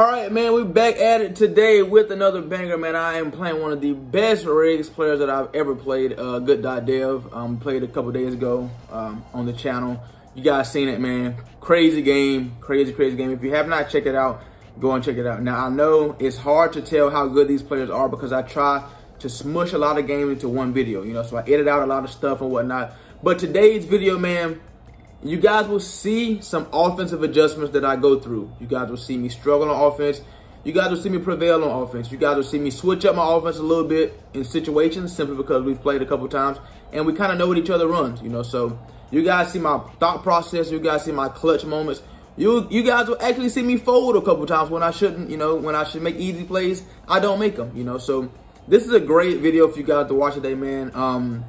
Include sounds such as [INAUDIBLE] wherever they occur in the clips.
All right, man, we're back at it today with another banger, man. I am playing one of the best regs players that I've ever played, uh, Good.dev. Um, played a couple days ago um, on the channel. You guys seen it, man. Crazy game, crazy, crazy game. If you have not checked it out, go and check it out. Now, I know it's hard to tell how good these players are because I try to smush a lot of games into one video, you know, so I edit out a lot of stuff and whatnot. But today's video, man, you guys will see some offensive adjustments that I go through. You guys will see me struggle on offense. You guys will see me prevail on offense. You guys will see me switch up my offense a little bit in situations simply because we've played a couple times and we kind of know what each other runs, you know. So you guys see my thought process. You guys see my clutch moments. You you guys will actually see me fold a couple times when I shouldn't, you know, when I should make easy plays. I don't make them, you know. So this is a great video for you guys to watch today, man. Um,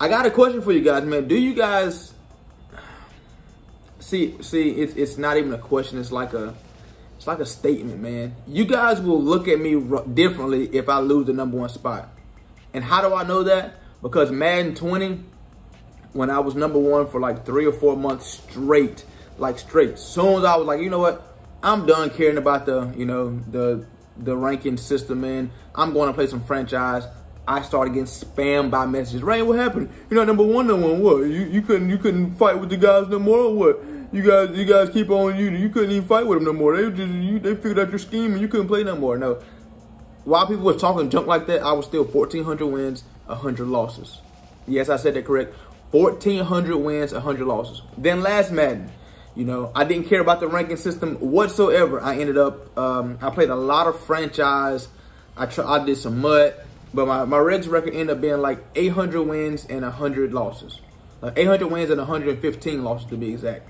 I got a question for you guys, man. Do you guys see see it's it's not even a question it's like a it's like a statement man you guys will look at me differently if i lose the number one spot and how do i know that because madden 20 when i was number one for like three or four months straight like straight soon as i was like you know what i'm done caring about the you know the the ranking system man i'm going to play some franchise I started getting spammed by messages. Reign, what happened? You're not number one, no one. What? You you couldn't you couldn't fight with the guys no more, or what? You guys, you guys keep on you. You couldn't even fight with them no more. They just you, they figured out your scheme and you couldn't play no more. No, while people were talking junk like that, I was still 1,400 wins, 100 losses. Yes, I said that correct. 1,400 wins, 100 losses. Then last Madden, you know, I didn't care about the ranking system whatsoever. I ended up, um, I played a lot of franchise. I try, I did some MUT, but my, my Regs record ended up being like 800 wins and 100 losses. Like 800 wins and 115 losses to be exact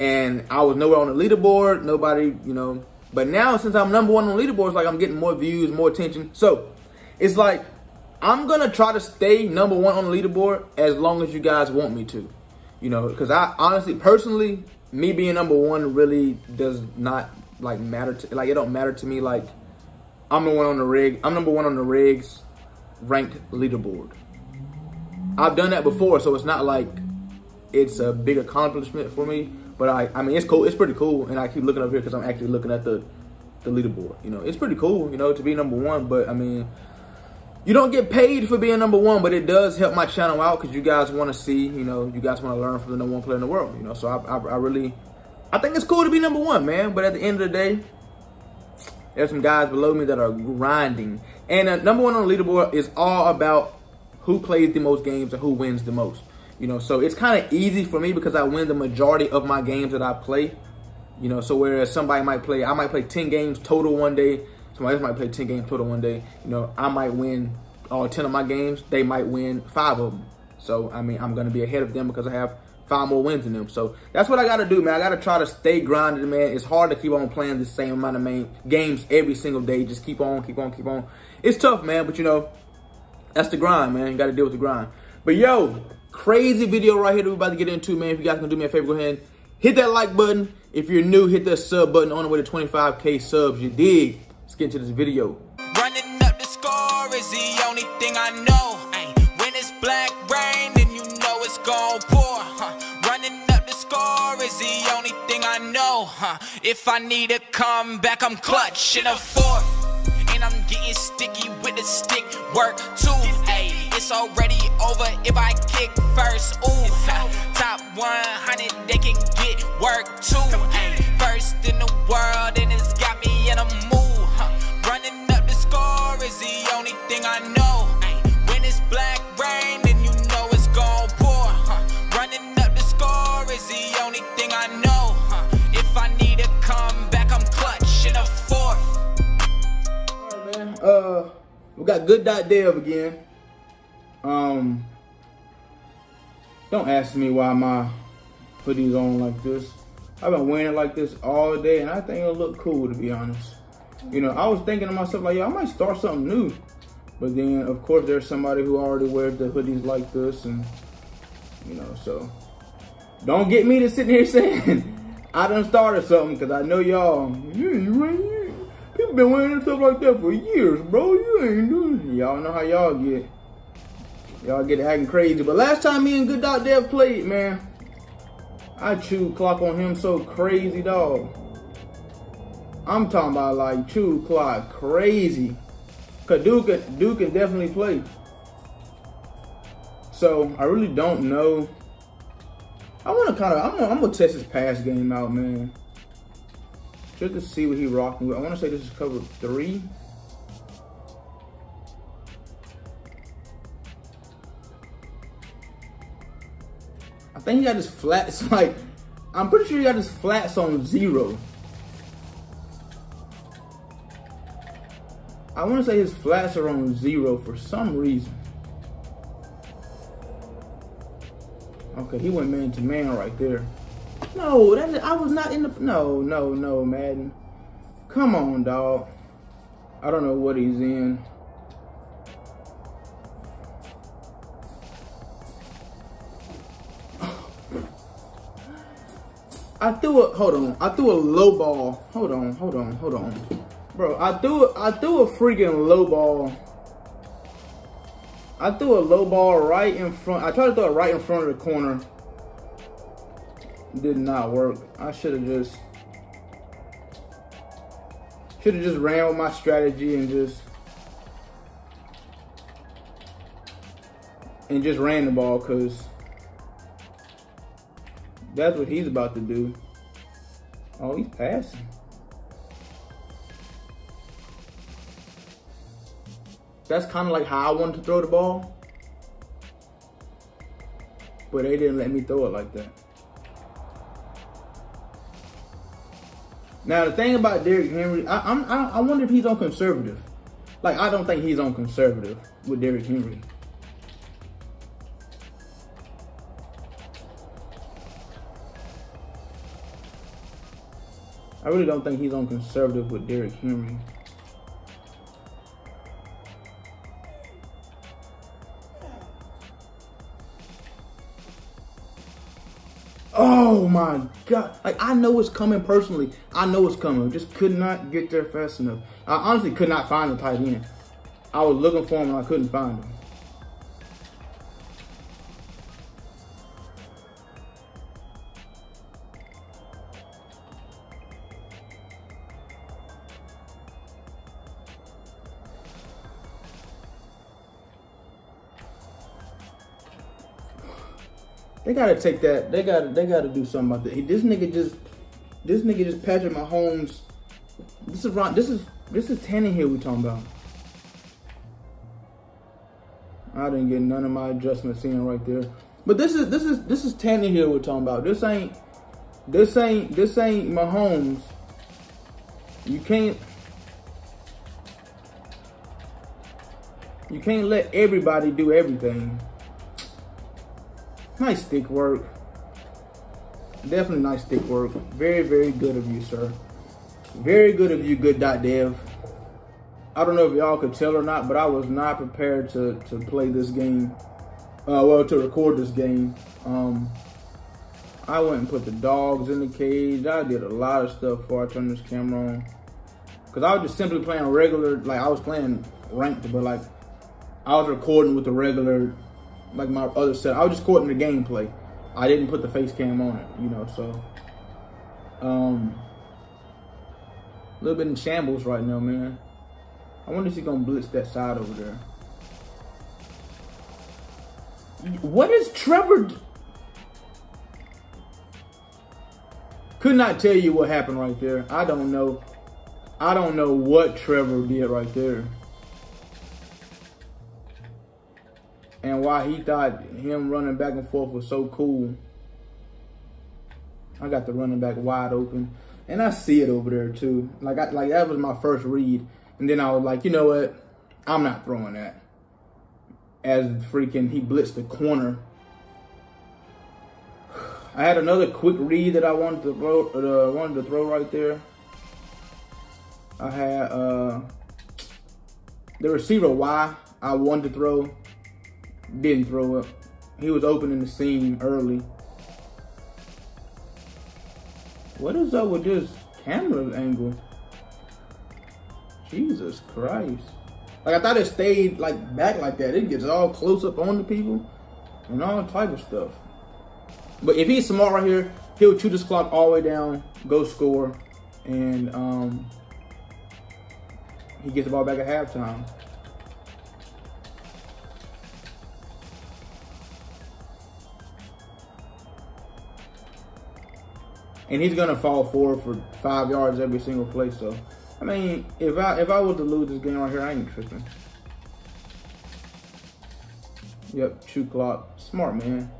and I was nowhere on the leaderboard. Nobody, you know. But now since I'm number one on the leaderboard, it's like I'm getting more views, more attention. So it's like I'm gonna try to stay number one on the leaderboard as long as you guys want me to. You know, because I honestly, personally, me being number one really does not like matter to like it don't matter to me. Like I'm the one on the regs. I'm number one on the regs ranked leaderboard. I've done that before, so it's not like it's a big accomplishment for me. But I, I mean, it's cool. It's pretty cool, and I keep looking up here because I'm actually looking at the, the leaderboard. You know, it's pretty cool. You know, to be number one. But I mean, you don't get paid for being number one, but it does help my channel out because you guys want to see. You know, you guys want to learn from the number one player in the world. You know, so I, I, I really, I think it's cool to be number one, man. But at the end of the day, there's some guys below me that are grinding, and uh, number one on the leaderboard is all about who plays the most games and who wins the most. You know, so it's kind of easy for me because I win the majority of my games that I play. You know, so whereas somebody might play, I might play 10 games total one day. Somebody else might play 10 games total one day. You know, I might win all 10 of my games. They might win five of them. So, I mean, I'm going to be ahead of them because I have five more wins than them. So that's what I got to do, man. I got to try to stay grounded, man. It's hard to keep on playing the same amount of main games every single day. Just keep on, keep on, keep on. It's tough, man. But, you know, that's the grind, man. You got to deal with the grind. But, yo, Crazy video right here that we're about to get into, man. If you guys can do me a favor, go ahead and hit that like button. If you're new, hit that sub button on the way to 25K subs. You dig? Let's get into this video. Running up the score is the only thing I know. when it's black rain, then you know it's gon' pour. Huh. Running up the score is the only thing I know. Huh. If I need a comeback, I'm clutch in a fourth. And I'm getting sticky with the stick work too. Ayy it's already over if I kick first. Ooh, top 100, they can get work too. First in the world, and it's got me in a mood. Huh. Running up the score is the only thing I know. When it's black rain, then you know it's gon' pour. Huh. Running up the score is the only thing I know. Huh. If I need to come back, I'm clutch in a fourth. All right, man. Uh, we got Good.dev again. Um, don't ask me why my hoodie's on like this. I've been wearing it like this all day, and I think it'll look cool, to be honest. You know, I was thinking to myself, like, yeah, I might start something new. But then, of course, there's somebody who already wears the hoodies like this, and, you know, so. Don't get me to sitting here [LAUGHS] saying I done started something, because I know y'all, yeah, you ain't, people been wearing stuff like that for years, bro. You ain't doing Y'all know how y'all get. Y'all get acting crazy. But last time me and Good Doc Dev played, man, I chewed clock on him so crazy, dog. I'm talking about like true clock crazy. Cause Duke Duke can definitely play. So I really don't know. I want to kind of I'm gonna, I'm gonna test his pass game out, man. Just to see what he rocking with. I want to say this is cover three. I think he got his flats like I'm pretty sure he got his flats on zero. I want to say his flats are on zero for some reason. Okay, he went man to man right there. No, that I was not in the. No, no, no, Madden. Come on, dog. I don't know what he's in. I threw a hold on. I threw a low ball. Hold on, hold on, hold on. Bro, I threw I threw a freaking low ball. I threw a low ball right in front. I tried to throw it right in front of the corner. Did not work. I should have just should have just ran with my strategy and just and just ran the ball because that's what he's about to do. Oh, he's passing. That's kind of like how I wanted to throw the ball. But they didn't let me throw it like that. Now the thing about Derrick Henry, I, I, I wonder if he's on conservative. Like I don't think he's on conservative with Derrick Henry. I really don't think he's on conservative with Derrick Henry. Oh my god. Like I know it's coming personally. I know it's coming. Just could not get there fast enough. I honestly could not find the tight end. I was looking for him and I couldn't find him. They gotta take that. They gotta. They gotta do something about that. This nigga just. This nigga just Patrick Mahomes. This is Ron. This is this is Tannehill we talking about. I didn't get none of my adjustments in right there. But this is this is this is Tannehill we're talking about. This ain't this ain't this ain't Mahomes. You can't you can't let everybody do everything. Nice stick work. Definitely nice stick work. Very, very good of you, sir. Very good of you, good dev. I don't know if y'all could tell or not, but I was not prepared to, to play this game. Uh, well, to record this game. Um, I went and put the dogs in the cage. I did a lot of stuff before I turned this camera on. Cause I was just simply playing regular, like I was playing ranked, but like I was recording with the regular like my other set. I was just recording the gameplay. I didn't put the face cam on it, you know, so um a little bit in shambles right now, man. I wonder if he's gonna blitz that side over there. What is Trevor? Could not tell you what happened right there. I don't know. I don't know what Trevor did right there. And why he thought him running back and forth was so cool. I got the running back wide open, and I see it over there too. Like I, like that was my first read, and then I was like, you know what, I'm not throwing that. As freaking he blitzed the corner. [SIGHS] I had another quick read that I wanted to throw, uh, wanted to throw right there. I had uh, the receiver Y I wanted to throw didn't throw up. He was opening the seam early. What is up with this camera angle? Jesus Christ. Like I thought it stayed like back like that. It gets all close up on the people and all type of stuff. But if he's smart right here, he'll chew this clock all the way down, go score, and um he gets the ball back at halftime. And he's gonna fall forward for five yards every single play. So, I mean, if I if I was to lose this game right here, I ain't tripping. Yep, shoot clock. Smart man.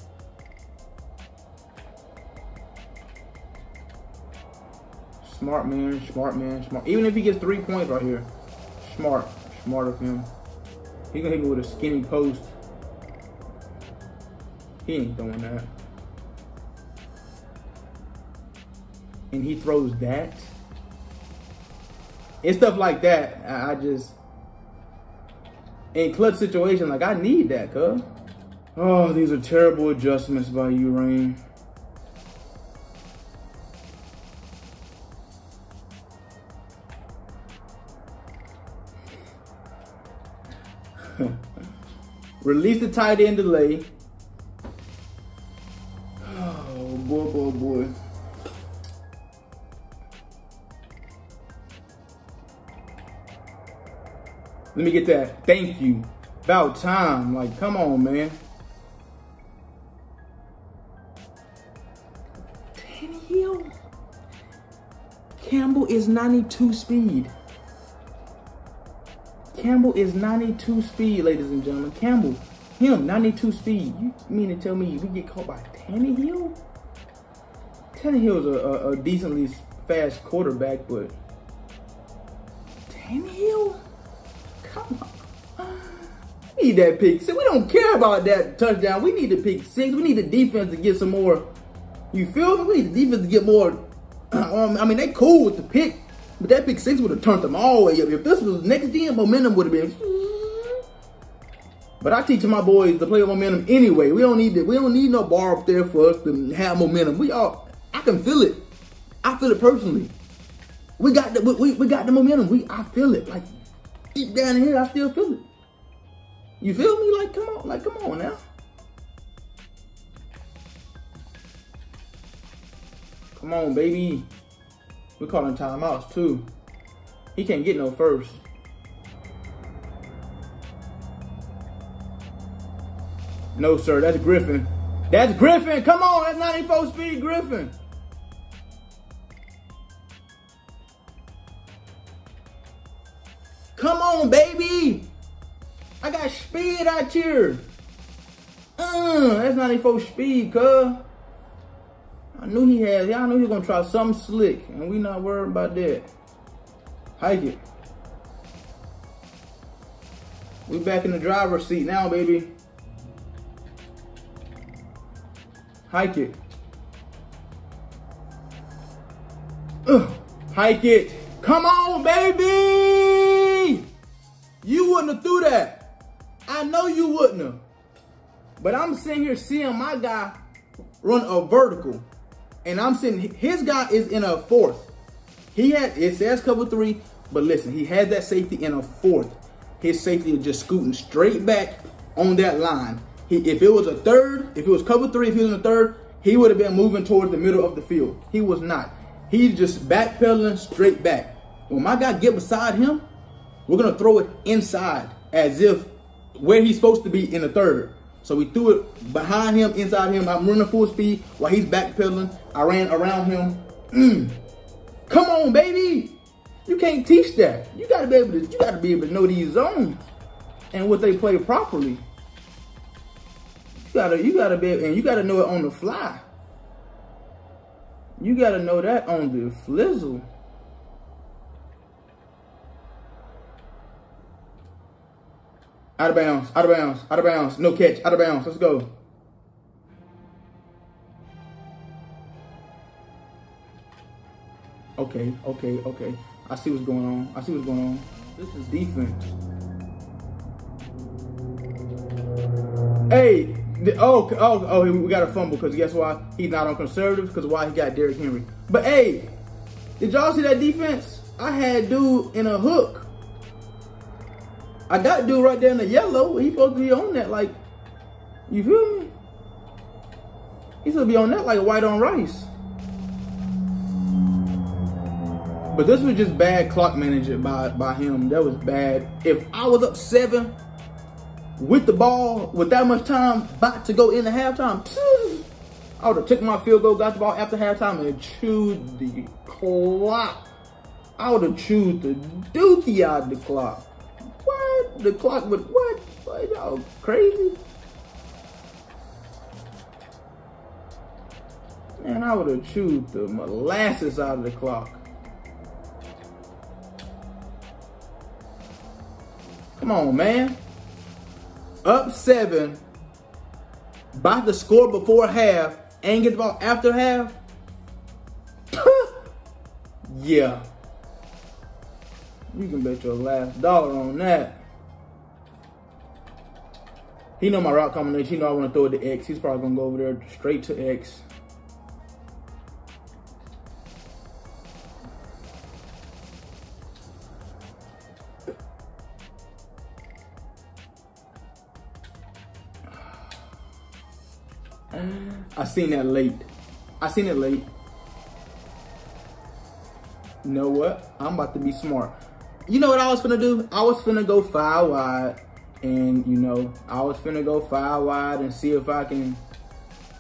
Smart man, smart man, smart. Even if he gets three points right here, smart, smart of him. He gonna hit me with a skinny post. He ain't doing that. And he throws that. And stuff like that. I, just in clutch situation, like I need that, cuz. Oh, these are terrible adjustments by you, Reign. [LAUGHS] Release the tight end delay. Let me get that. Thank you. About time. Like, come on, man. Tannehill. Campbell is 92 speed. Campbell is 92 speed, ladies and gentlemen. Campbell, him, 92 speed. You mean to tell me we get caught by Tannehill? Tannehill's a, a, a decently fast quarterback, but Tannehill? Need that pick six. We don't care about that touchdown. We need the pick six. We need the defense to get some more. You feel me? We need the defense to get more. [CLEARS THROAT] Um, I mean, they cool with the pick. But that pick six would have turned them all the way up. If this was next game, momentum would have been. [SNIFFS] But I teach my boys to play with momentum anyway. We don't need that. We don't need no bar up there for us to have momentum. We all, I can feel it. I feel it personally. We got the we, we got the momentum. We I feel it like deep down here. I still feel it. You feel me? Like come on, like come on now. Come on, baby. We're calling timeouts too. He can't get no first. No, sir, that's Griffin. That's Griffin. Come on, that's 94 speed Griffin. Come on, baby. I got speed out here. Uh, that's 94 speed, cuz. I knew he had, y'all knew he was gonna try something slick, and we not worried about that. Hike it. We back in the driver's seat now, baby. Hike it. Ugh. Hike it. Come on, baby! You wouldn't have threw that. I know you wouldn't have. But I'm sitting here seeing my guy run a vertical. And I'm saying his guy is in a fourth. He had, it says cover three, but listen, he had that safety in a fourth. His safety is just scooting straight back on that line. He, if it was a third, if it was cover three, if he was in a third, he would have been moving towards the middle of the field. He was not. He's just backpedaling straight back. When my guy get beside him, we're going to throw it inside as if where he's supposed to be in the third. So we threw it behind him, inside him. I'm running full speed while he's backpedaling. I ran around him. Mm. Come on, baby. You can't teach that. You gotta be able to, you gotta be able to know these zones and what they play properly. You gotta, you gotta be, and you gotta know it on the fly. You gotta know that on the flizzle. Out of bounds, out of bounds, out of bounds. No catch, out of bounds. Let's go. Okay, okay, okay. I see what's going on. I see what's going on. This is defense. Hey, oh, oh, oh, oh, we got a fumble because guess why? He's not on conservatives because why he got Derrick Henry. But hey, did y'all see that defense? I had dude in a hook. I got dude right there in the yellow. He supposed to be on that like, you feel me? He supposed to be on that like white on rice. But this was just bad clock management by, by him. That was bad. If I was up seven with the ball, with that much time, about to go in the halftime, [SNIFFS] I would have took my field goal, got the ball after halftime, and chewed the clock. I would have chewed the dookie out the clock. The clock would, what? What, y'all crazy? Man, I would have chewed the molasses out of the clock. Come on, man. Up seven. by the score before half and get the ball after half. [LAUGHS] yeah. You can bet your last dollar on that. He know my route combination. He know I want to throw it to X. He's probably going to go over there straight to X. [SIGHS] I seen that late. I seen it late. You know what? I'm about to be smart. You know what I was finna do? I was finna go five wide. And, you know, I was finna go five wide and see if I can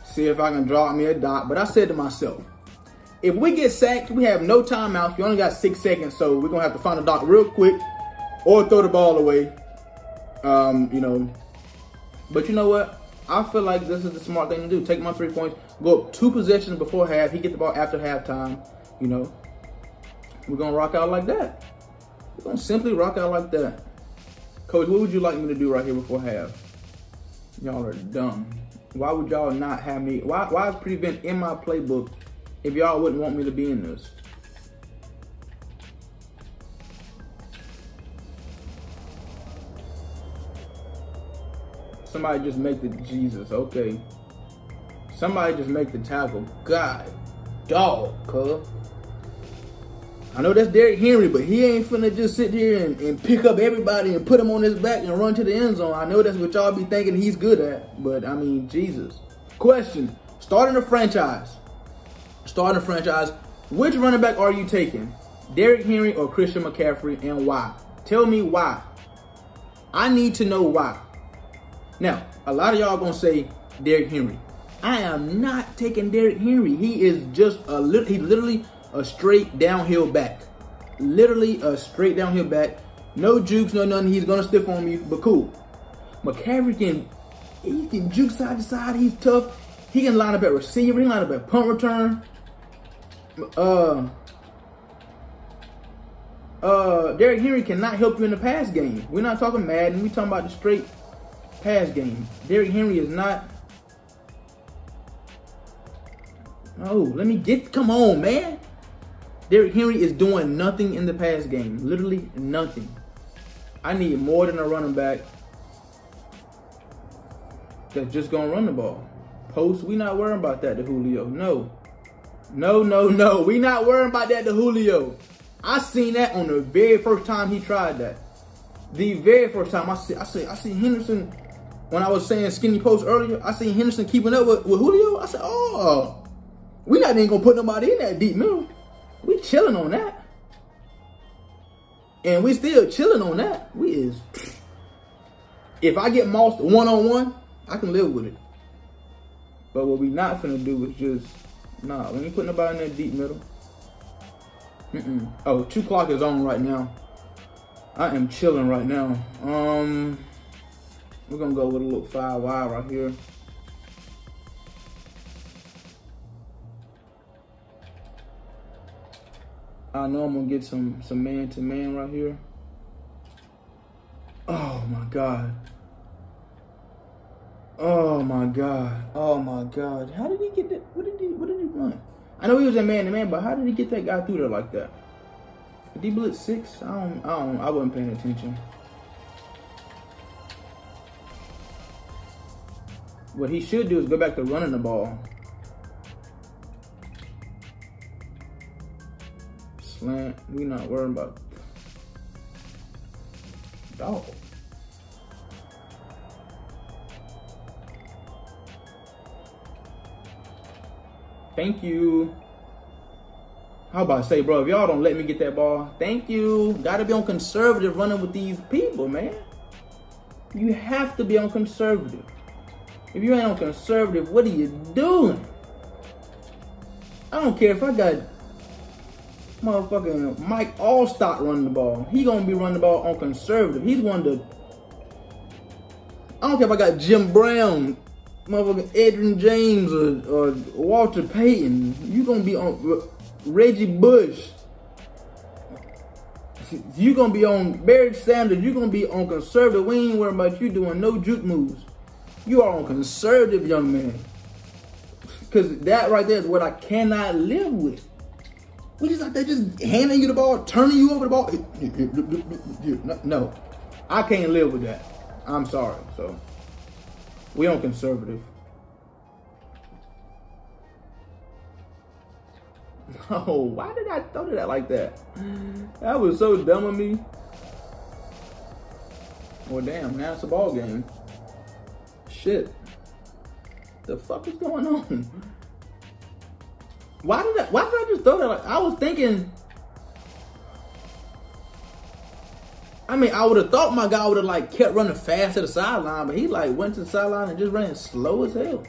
see if I can draw me a dot. But I said to myself, if we get sacked, we have no timeouts. We only got six seconds, so we're gonna have to find a dot real quick or throw the ball away. Um, you know. But you know what? I feel like this is the smart thing to do. Take my three points, go up two possessions before half. He get the ball after halftime. You know, we're gonna rock out like that. We're gonna simply rock out like that. Coach, what would you like me to do right here before half? Y'all are dumb. Why would y'all not have me? Why, why is prevent in my playbook if y'all wouldn't want me to be in this? Somebody just make the Jesus, okay. Somebody just make the tackle. God, dog, cuz. I know that's Derrick Henry, but he ain't finna just sit here and, and pick up everybody and put him on his back and run to the end zone. I know that's what y'all be thinking he's good at, but I mean, Jesus. Question, starting a franchise. Starting a franchise, which running back are you taking? Derrick Henry or Christian McCaffrey and why? Tell me why. I need to know why. Now, a lot of y'all gonna say Derrick Henry. I am not taking Derrick Henry. He is just a little, he literally a straight downhill back. Literally a straight downhill back. No jukes, no nothing. He's gonna stiff on me, but cool. McCaffrey can he can juke side to side. He's tough. He can line up at receiver. He can line up at punt return. Uh, uh, Derrick Henry cannot help you in the pass game. We're not talking Madden. We're talking about the straight pass game. Derrick Henry is not. Oh, let me get. Come on, man. Derrick Henry is doing nothing in the pass game. Literally nothing. I need more than a running back that's just gonna run the ball. Post, we not worrying about that to Julio. No. No, no, no. We not worrying about that to Julio. I seen that on the very first time he tried that. The very first time I see I see I see Henderson when I was saying skinny post earlier, I seen Henderson keeping up with, with Julio. I said, oh, we not even gonna put nobody in that deep middle. We chilling on that. And we still chilling on that. We is, if I get mossed one-on-one, I can live with it. But what we not finna do is just, nah, we ain't putting nobody in that deep middle. Mm -mm. Oh, two clock is on right now. I am chilling right now. Um, we're gonna go with a little five wide right here. I know I'm gonna get some some man to man right here. Oh my god. Oh my god. Oh my god. How did he get that? What did he what did he run? I know he was a man to man, but how did he get that guy through there like that? Did he blitz six? I don't I don't I wasn't paying attention. What he should do is go back to running the ball. Slant. We not worrying about dog. Thank you. How about to say, bro, if y'all don't let me get that ball, thank you. Gotta be on conservative running with these people, man. You have to be on conservative. If you ain't on conservative, what are you doing? I don't care if I got motherfucking Mike Alstott running the ball. He gonna be running the ball on conservative. He's one to. I don't care if I got Jim Brown, motherfucking Edgerrin James, or, or Walter Payton. You gonna be on Reggie Bush. You gonna be on Barry Sanders. You gonna be on conservative. We ain't worried about you doing no juke moves. You are on conservative, young man. Because that right there is what I cannot live with. We just like they just handing you the ball, turning you over the ball. No, I can't live with that. I'm sorry. So we on conservative. [LAUGHS] Oh, why did I throw that like that? That was so dumb of me. Well, damn, now it's a ball game. Shit. The fuck is going on? Why did I, why did I just throw that? I was thinking. I mean, I would have thought my guy would have like kept running fast to the sideline, but he like went to the sideline and just ran slow as hell.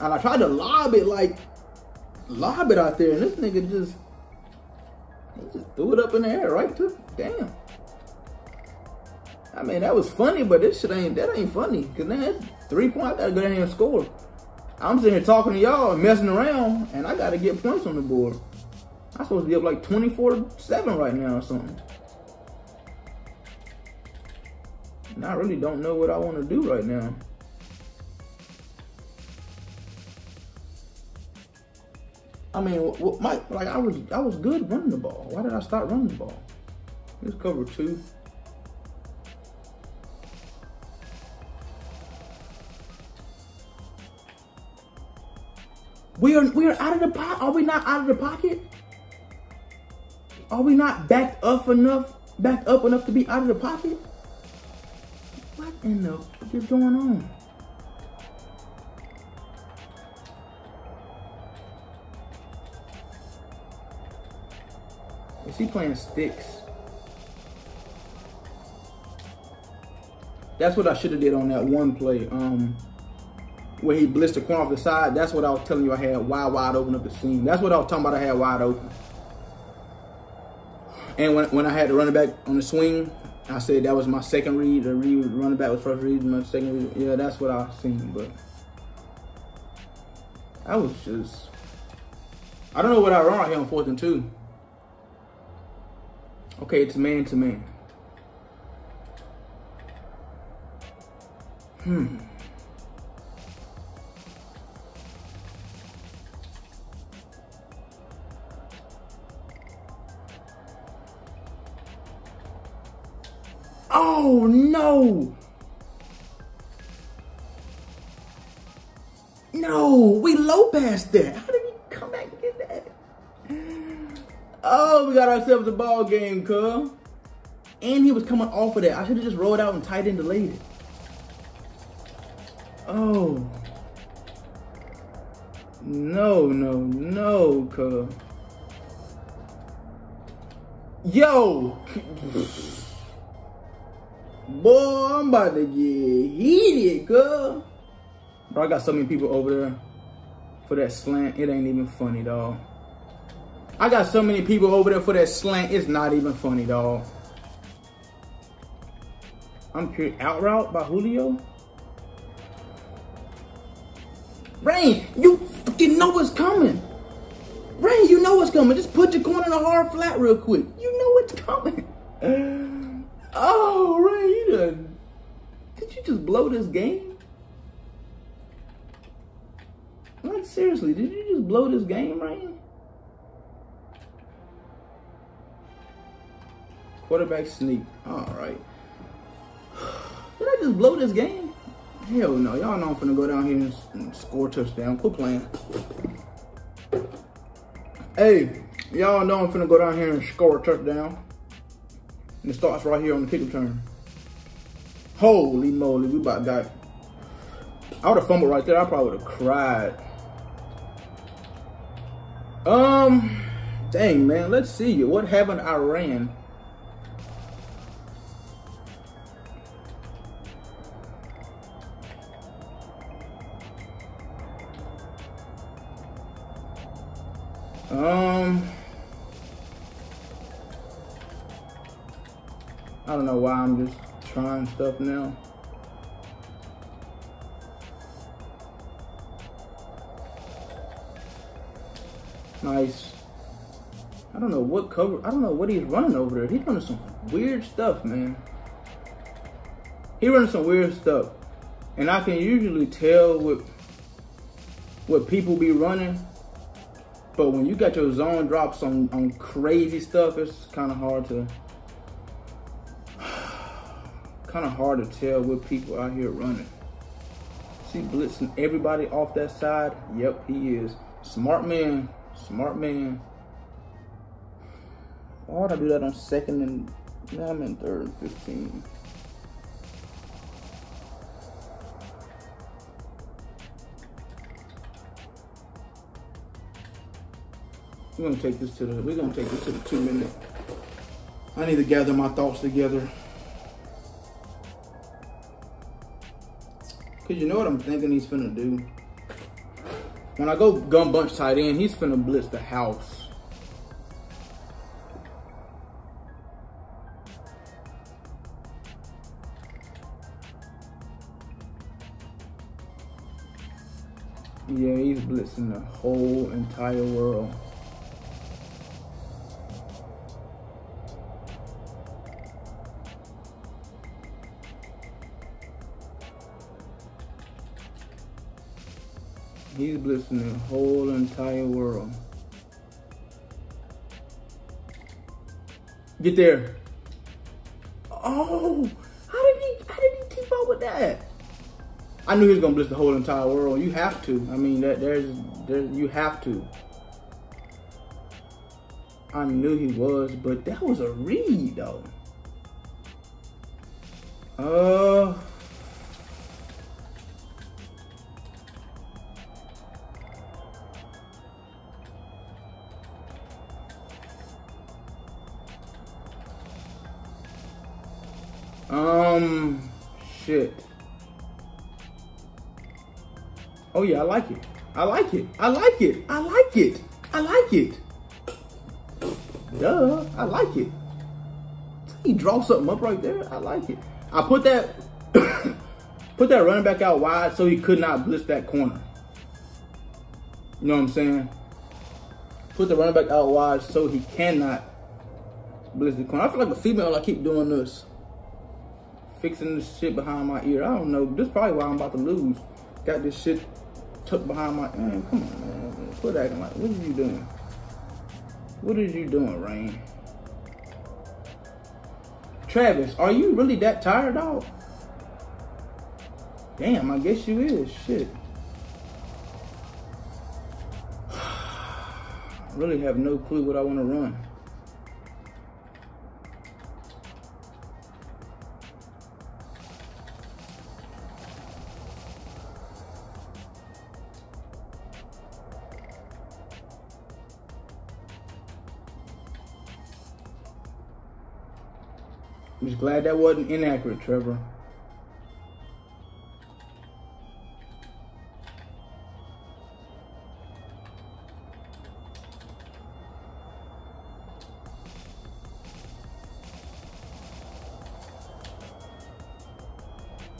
And I tried to lob it like lob it out there, and this nigga just he just threw it up in the air right to damn. I mean, that was funny, but this shit ain't that ain't funny. Cause now it's three points. I gotta go down here and score. I'm sitting here talking to y'all and messing around, and I gotta get points on the board. I'm supposed to be up like 24-7 right now or something. And I really don't know what I want to do right now. I mean, what, my like I was I was good running the ball. Why did I start running the ball? Let's cover two. We are we are out of the pot. Are we not out of the pocket? Are we not backed up enough? Backed up enough to be out of the pocket? What in the is going on? Is he playing sticks? That's what I should have did on that one play. Um, where he blitzed the corner off the side. That's what I was telling you I had wide, wide open up the seam. That's what I was talking about I had wide open. And when, when I had the running back on the swing, I said that was my second read. The read running back was first read, my second read. Yeah, that's what I seen. But I was just, I don't know what I right here on fourth and two. Okay, it's man to man. Hmm. Oh no! No, we low passed that. How did we come back and get that? Oh, we got ourselves a ball game, cuz. And he was coming off of that. I should have just rolled out and tight end delayed it. Oh. No, no, no, cuz. Yo! [LAUGHS] Boy, I'm about to get heated, girl. Bro, I got so many people over there for that slant. It ain't even funny, dog. I got so many people over there for that slant. It's not even funny, dog. I'm curious. Out route by Julio? Reign, you fucking know what's coming. Reign, you know what's coming. Just put your corner in a hard flat real quick. You know what's coming. [LAUGHS] Oh, Ray, you done. Did you just blow this game? Like, seriously, did you just blow this game, Ray? Quarterback sneak. All right. [SIGHS] Did I just blow this game? Hell no. Y'all know I'm finna go down here and score touchdown. Quit playing. Hey, y'all know I'm finna go down here and score a touchdown. And it starts right here on the kick return. Holy moly, we about got. I would have fumbled right there. I probably would have cried. Um, dang man, let's see. You. What haven't I ran? Um, I don't know why I'm just trying stuff now. Nice. I don't know what cover, I don't know what he's running over there. He's running some weird stuff, man. He running some weird stuff. And I can usually tell what, what people be running but when you got your zone drops on, on crazy stuff, it's kind of hard to kind of hard to tell what people out here running. See blitzing everybody off that side? Yep, he is. Smart man. Smart man. Why would I do that on second and now I'm in third and 15? We're gonna take this to the we're gonna take this to the two minute. I need to gather my thoughts together. Cause you know what I'm thinking he's finna do? When I go gun bunch tight end, he's finna blitz the house. Yeah, he's blitzing the whole entire world. The whole entire world. Get there. Oh, how did he how did he keep up with that? I knew he was gonna bless the whole entire world. You have to. I mean that there's there you have to. I knew he was, but that was a read though. Uh Um, shit. Oh yeah, I like it. I like it. I like it. I like it. I like it. Duh, I like it. He draw something up right there. I like it. I put that [COUGHS] put that running back out wide so he could not blitz that corner. You know what I'm saying? Put the running back out wide so he cannot blitz the corner. I feel like a female. I keep doing this fixing this shit behind my ear. I don't know. This is probably why I'm about to lose. Got this shit tucked behind my man. Come on, man. Quit acting like what are you doing? What are you doing, Reign? Travis, are you really that tired, dog? Damn, I guess you is. Shit. [SIGHS] really have no clue what I want to run. Glad that wasn't inaccurate, Trevor.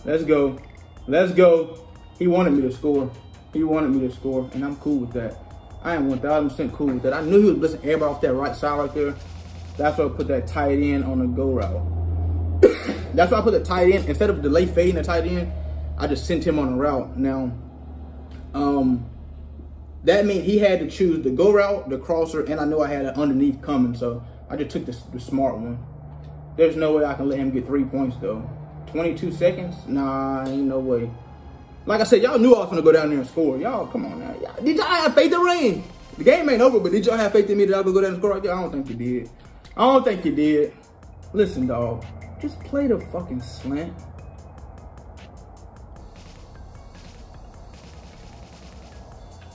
Let's go. Let's go. He wanted me to score. He wanted me to score, and I'm cool with that. I am 1,000% cool with that. I knew he was blitzing everybody off that right side right there. That's why I put that tight end on the go route. That's why I put the tight end instead of delay fading the tight end. I just sent him on a route. Now, um, that means he had to choose the go route, the crosser, and I knew I had an underneath coming, so I just took the, the smart one. There's no way I can let him get three points though. 22 seconds? Nah, ain't no way. Like I said, y'all knew I was gonna go down there and score. Y'all, come on now. Y'all, did y'all have faith in Reign? The game ain't over, but did y'all have faith in me that I would go down and score right there? I don't think you did. I don't think you did. Listen, dog. Just play the fucking slant.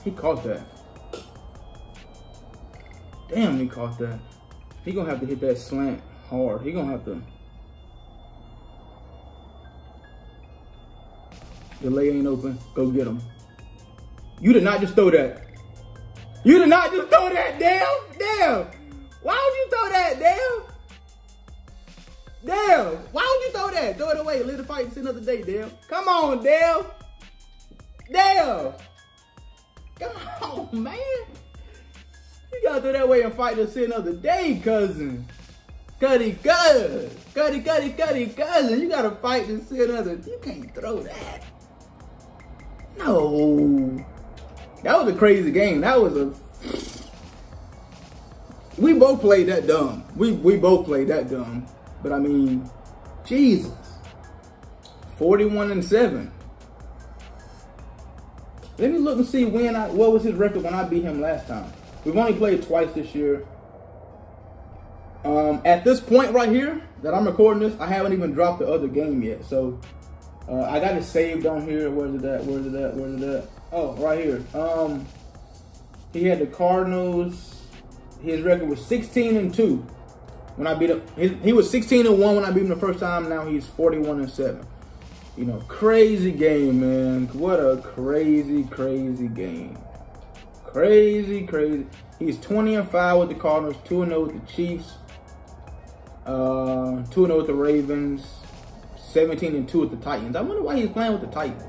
He caught that. Damn, he caught that. He gonna have to hit that slant hard. He gonna have to. The lay ain't open. Go get him. You did not just throw that. You did not just throw that. Damn. Damn. Why would you throw that? Damn. Damn. Why would you throw that? Throw it away. Live the fight and see another day, damn. Come on, damn. Damn. Come on, [LAUGHS] man. You gotta throw that away and fight to see another day, cousin. Cuddy cuz. Cuddy, cuddy, cuddy, cousin. You gotta fight to see another. You can't throw that. No. That was a crazy game. That was a. [SNIFFS] We both played that dumb. We we both played that dumb. But I mean, Jesus. 41 and 7. Let me look and see when I what was his record when I beat him last time. We've only played twice this year. Um, at this point right here that I'm recording this, I haven't even dropped the other game yet. So uh, I got it saved on here. Where's it at? Where's it at? Where's it at? Oh, right here. Um, he had the Cardinals. His record was 16 and two when I beat him. His, he was 16 and one when I beat him the first time. Now he's 41 and seven. You know, crazy game, man. What a crazy, crazy game. Crazy, crazy. He's 20 and 5 with the Cardinals, 2 and 0 with the Chiefs, uh, 2 and 0 with the Ravens, 17 and 2 with the Titans. I wonder why he's playing with the Titans.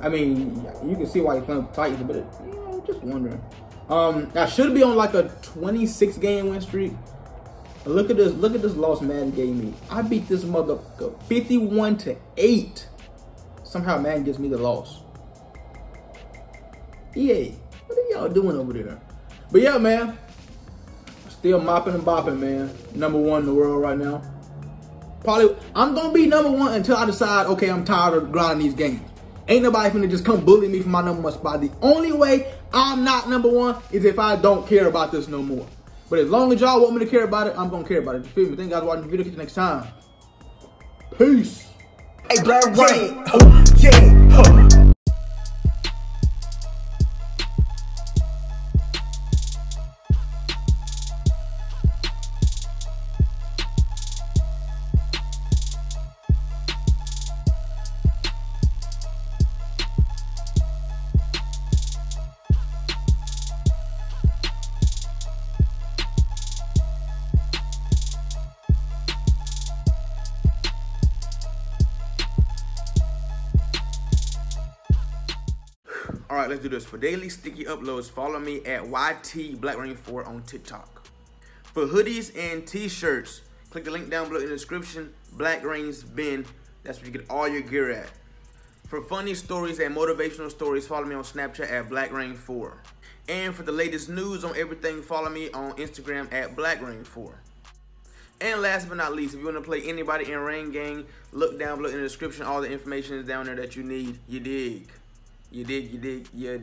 I mean, you can see why he's playing with the Titans, but it, you know, just wondering. Um, I should be on like a 26 game win streak. Look at this. Look at this loss Madden gave me. I beat this motherfucker 51 to 8. Somehow Madden gives me the loss. EA, what are y'all doing over there? But yeah, man. Still mopping and bopping, man. Number one in the world right now. Probably, I'm gonna be number one until I decide, okay, I'm tired of grinding these games. Ain't nobody finna just come bully me for my number one spot. The only way I'm not number one is if I don't care about this no more. But as long as y'all want me to care about it, I'm gonna care about it. You feel me? Thank you guys for watching the video. Catch you next time. Peace. Hey, Blackreign. Oh, yeah. Let's do this. For daily sticky uploads, follow me at YT Blackreign 4 on TikTok. For hoodies and t-shirts, click the link down below in the description. Blackreign's bin. That's where you get all your gear at. For funny stories and motivational stories, follow me on Snapchat at Blackreign 4. And for the latest news on everything, follow me on Instagram at Blackreign 4. And last but not least, if you want to play anybody in Reign Gang, look down below in the description. All the information is down there that you need. You dig. You dig, you dig, you